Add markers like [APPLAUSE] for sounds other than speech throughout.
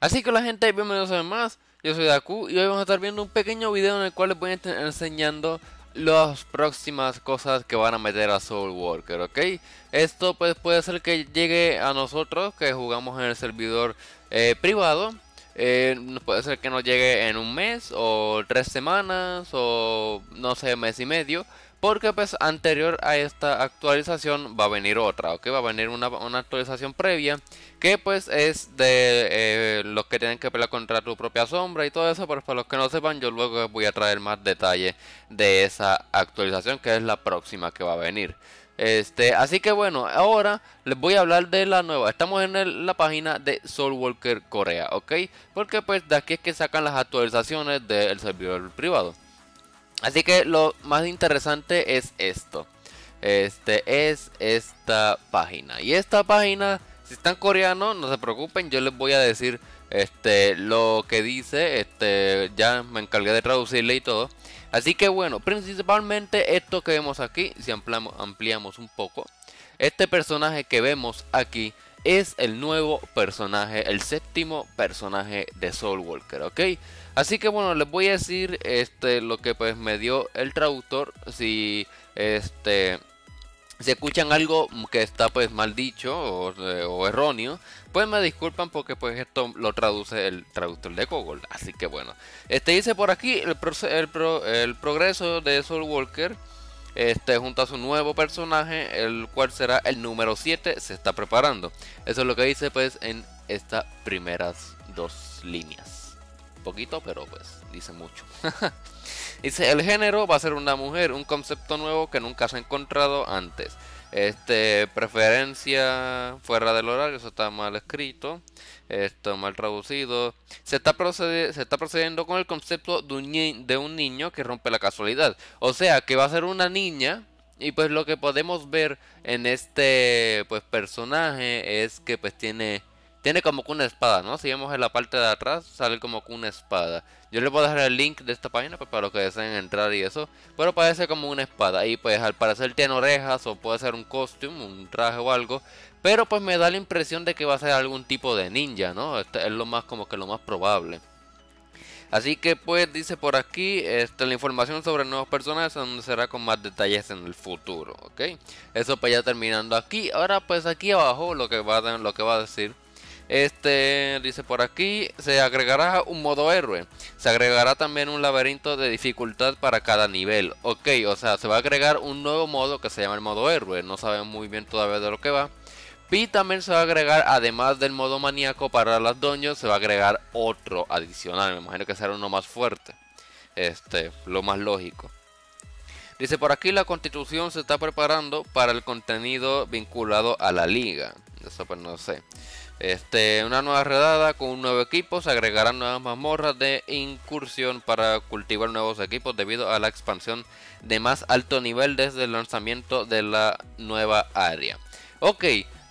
Así que la gente, bienvenidos a más, yo soy Daku y hoy vamos a estar viendo un pequeño video en el cual les voy a estar enseñando las próximas cosas que van a meter a Soul Walker, ¿ok? Esto pues puede ser que llegue a nosotros que jugamos en el servidor eh, privado eh, puede ser que nos llegue en un mes o tres semanas o no sé, mes y medio. Porque pues anterior a esta actualización va a venir otra, ¿ok? Va a venir una, actualización previa que pues es de eh, los que tienen que pelear contra tu propia sombra y todo eso, pero para los que no sepan yo luego voy a traer más detalle de esa actualización que es la próxima que va a venir. Este, así que bueno, ahora les voy a hablar de la nueva. Estamos en la página de Soulwalker Corea, ¿ok? Porque pues de aquí es que sacan las actualizaciones del servidor privado. Así que lo más interesante es esto. Este es esta página. Y esta página, si están coreanos, no se preocupen, yo les voy a decir este lo que dice. Este, ya me encargué de traducirle y todo. Así que bueno, principalmente esto que vemos aquí, si ampliamos, ampliamos un poco, este personaje que vemos aquí es el nuevo personaje, el séptimo personaje de Soul Walker, ¿ok? Así que bueno, les voy a decir este, lo que pues me dio el traductor, si este si escuchan algo que está pues mal dicho o, erróneo, pues me disculpan porque pues esto lo traduce el traductor de Google. Así que bueno, este dice por aquí el, el, progreso de Soul Walker. Este, junto a su nuevo personaje, el cual será el número 7, se está preparando. Eso es lo que dice pues en estas primeras dos líneas. poquito, pero pues dice mucho. [LAUGHS] Dice, el género va a ser una mujer, un concepto nuevo que nunca se ha encontrado antes. Este, preferencia fuera del horario, eso está mal escrito. Esto mal traducido. Se está, se está procediendo con el concepto de un, de un niño que rompe la casualidad. O sea, que va a ser una niña y pues lo que podemos ver en este pues personaje es que pues tiene tiene como que una espada, ¿no? Si vemos en la parte de atrás, sale como que una espada. Yo les voy a dejar el link de esta página pues, para los que deseen entrar y eso. Pero parece como una espada. Y pues al parecer tiene orejas o puede ser un costume, un traje o algo. Pero pues me da la impresión de que va a ser algún tipo de ninja, ¿no? Este es lo más como que lo más probable. Así que pues dice por aquí este, la información sobre nuevos personajes donde será con más detalles en el futuro, ¿ok? Eso pues ya terminando aquí. Ahora pues aquí abajo lo que va a, lo que va a decir este dice por aquí, se agregará un modo héroe. Se agregará también un laberinto de dificultad para cada nivel. Ok, o sea, se va a agregar un nuevo modo que se llama el modo héroe. No sabemos muy bien todavía de lo que va. Y también se va a agregar, además del modo maníaco para las doños, se va a agregar otro adicional. Me imagino que será uno más fuerte. Este, lo más lógico. Dice por aquí la constitución se está preparando para el contenido vinculado a la liga. Eso pues no sé. Este, una nueva redada con un nuevo equipo, se agregarán nuevas mazmorras de incursión para cultivar nuevos equipos debido a la expansión de más alto nivel desde el lanzamiento de la nueva área. Ok,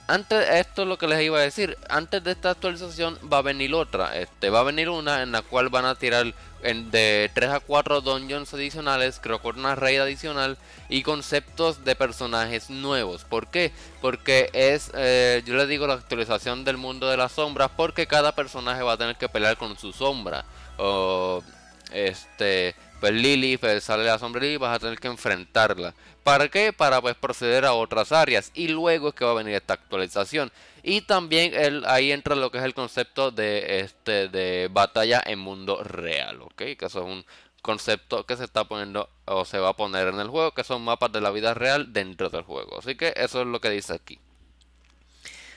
antes esto es lo que les iba a decir, antes de esta actualización va a venir otra, este, va a venir una en la cual van a tirar en, de 3 a 4 dungeons adicionales, creo que una raid adicional y conceptos de personajes nuevos. ¿Por qué? Porque es, eh, yo les digo, la actualización del mundo de las sombras, porque cada personaje va a tener que pelear con su sombra. O, este, pues Lily, pues sale la sombra y vas a tener que enfrentarla. ¿Para qué? Para pues proceder a otras áreas. Y luego es que va a venir esta actualización. Y también el, ahí entra lo que es el concepto de este de batalla en mundo real, ¿ok? Que eso es un concepto que se está poniendo o se va a poner en el juego, que son mapas de la vida real dentro del juego. Así que eso es lo que dice aquí.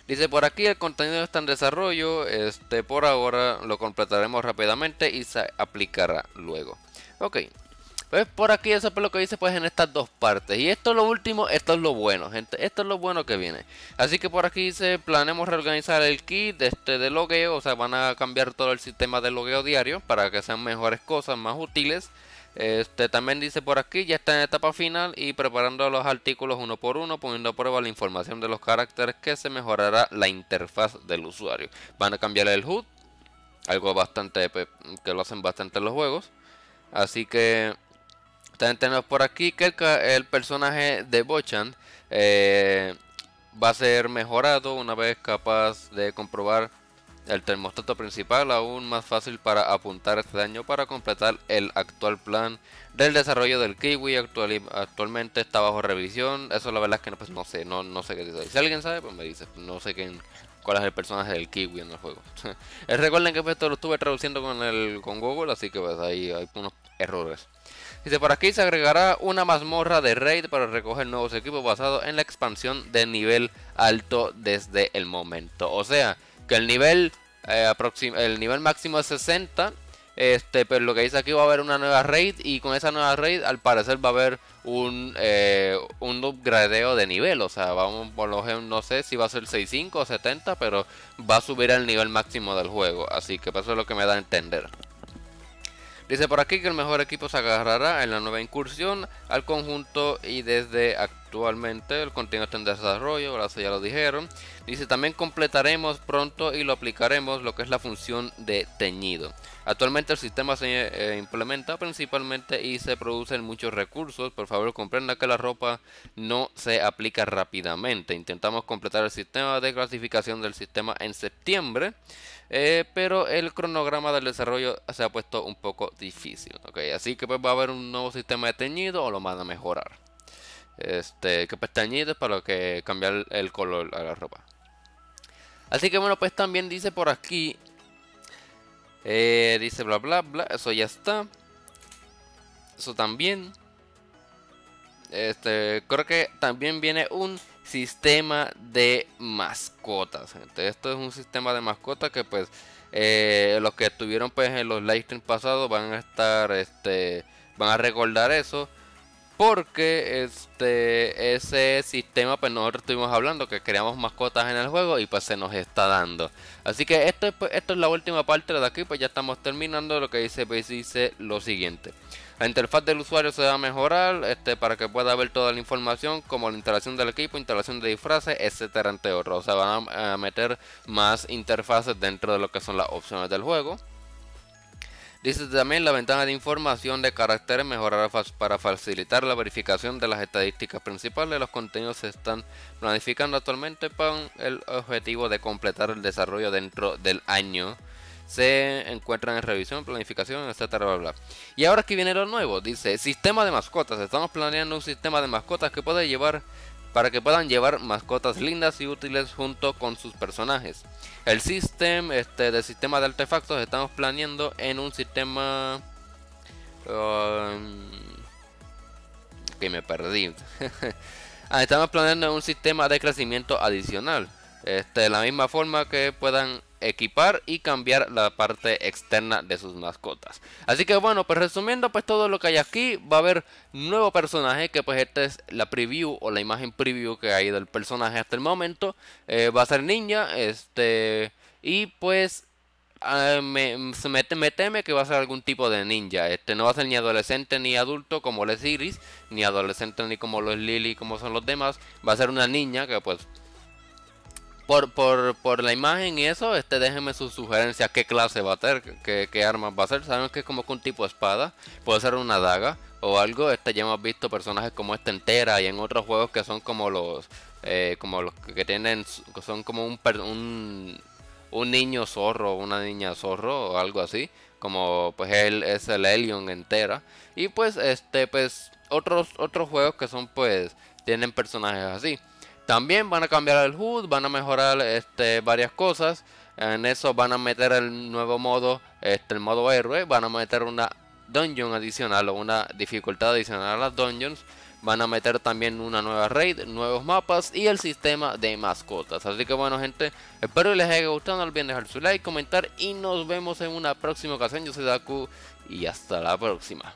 Dice por aquí el contenido está en desarrollo, este por ahora lo completaremos rápidamente y se aplicará luego. Ok, pues por aquí eso es lo que dice pues en estas dos partes. Y esto es lo último, esto es lo bueno, gente. Esto es lo bueno que viene. Así que por aquí dice, planeamos reorganizar el kit de, este, de logueo. O sea, van a cambiar todo el sistema de logueo diario para que sean mejores cosas, más útiles. Este también dice por aquí, ya está en etapa final y preparando los artículos uno por uno, poniendo a prueba la información de los caracteres que se mejorará la interfaz del usuario. Van a cambiar el HUD, algo bastante que lo hacen bastante en los juegos. Así que también tenemos por aquí que el, personaje de Bochan eh, va a ser mejorado una vez capaz de comprobar el termostato principal aún más fácil para apuntar este daño para completar el actual plan del desarrollo del Kiwi. Actual, actualmente está bajo revisión. Eso la verdad es que no, pues, no sé no, no sé qué dice. Si alguien sabe pues me dice. No sé quién cuál es el personaje del Kiwi en el juego. [LAUGHS] Eh, recuerden que pues, esto lo estuve traduciendo con el con Google así que pues ahí hay unos errores Dice, por aquí se agregará una mazmorra de raid para recoger nuevos equipos basados en la expansión de nivel alto desde el momento. O sea, que el nivel, eh, el nivel máximo es 60. Este, pero lo que dice aquí va a haber una nueva raid y con esa nueva raid al parecer va a haber un, eh, un upgradeo de nivel. O sea, vamos por lo menos, no sé si va a ser 65 o 70, pero va a subir el nivel máximo del juego. Así que eso es lo que me da a entender. Dice por aquí que el mejor equipo se agarrará en la nueva incursión al conjunto y desde actualmente el contenido está en desarrollo, gracias ya lo dijeron. Dice también completaremos pronto y lo aplicaremos lo que es la función de teñido. Actualmente el sistema se eh, implementa principalmente y se producen muchos recursos. Por favor comprenda que la ropa no se aplica rápidamente. Intentamos completar el sistema de clasificación del sistema en septiembre. Eh, pero el cronograma del desarrollo se ha puesto un poco difícil. Okay, así que pues va a haber un nuevo sistema de teñido o lo van a mejorar. Este, que pues teñido para que cambiar el color a la ropa. Así que bueno, pues también dice por aquí. Eh, dice bla bla bla. Eso ya está. Eso también. Este, creo que también viene un sistema de mascotas. Esto es un sistema de mascotas que pues eh, los que estuvieron pues en los live streams pasados van a estar, este, van a recordar eso. Porque este ese sistema pues nosotros estuvimos hablando que queríamos mascotas en el juego y pues se nos está dando. Así que esto, pues, esto es la última parte de aquí, pues ya estamos terminando. Lo que dice pues dice lo siguiente. La interfaz del usuario se va a mejorar este, para que pueda ver toda la información como la instalación del equipo, instalación de disfraces, etcétera, entre otros. O sea, van a, meter más interfaces dentro de lo que son las opciones del juego. Dice también la ventana de información de caracteres mejorará para facilitar la verificación de las estadísticas principales. Los contenidos se están planificando actualmente con el objetivo de completar el desarrollo dentro del año se encuentran en revisión, planificación, etcétera, bla, bla. Y ahora aquí viene lo nuevo, dice sistema de mascotas. Estamos planeando un sistema de mascotas que puede llevar para que puedan llevar mascotas lindas y útiles junto con sus personajes. El sistema este, de sistema de artefactos estamos planeando en un sistema um, que me perdí. [LAUGHS] ah, estamos planeando un sistema de crecimiento adicional. Este, de la misma forma que puedan equipar y cambiar la parte externa de sus mascotas. Así que bueno, pues resumiendo pues todo lo que hay aquí, va a haber nuevo personaje que pues esta es la preview o la imagen preview que hay del personaje hasta el momento. Eh, va a ser ninja, este y pues ah, me, me, me, teme que va a ser algún tipo de ninja. Este no va a ser ni adolescente ni adulto como lo es Iris, ni adolescente ni como lo es Lily, como son los demás. Va a ser una niña que pues por, por, por, la imagen y eso, este, déjenme sus sugerencias, qué clase va a ser, qué, qué armas va a ser. Sabemos que es como que un tipo de espada, puede ser una daga o algo. Este, ya hemos visto personajes como este entera y en otros juegos que son como los, eh, como los que tienen, son como un, un, un niño zorro, una niña zorro o algo así. Como pues él es el Alien entera. Y pues este, pues otros, otros juegos que son pues, tienen personajes así. También van a cambiar el HUD, van a mejorar este, varias cosas. En eso van a meter el nuevo modo, este, el modo héroe. Van a meter una dungeon adicional o una dificultad adicional a las dungeons. Van a meter también una nueva raid, nuevos mapas y el sistema de mascotas. Así que bueno gente, espero que les haya gustado. No olviden dejar su like, comentar y nos vemos en una próxima ocasión. Yo soy Daku y hasta la próxima.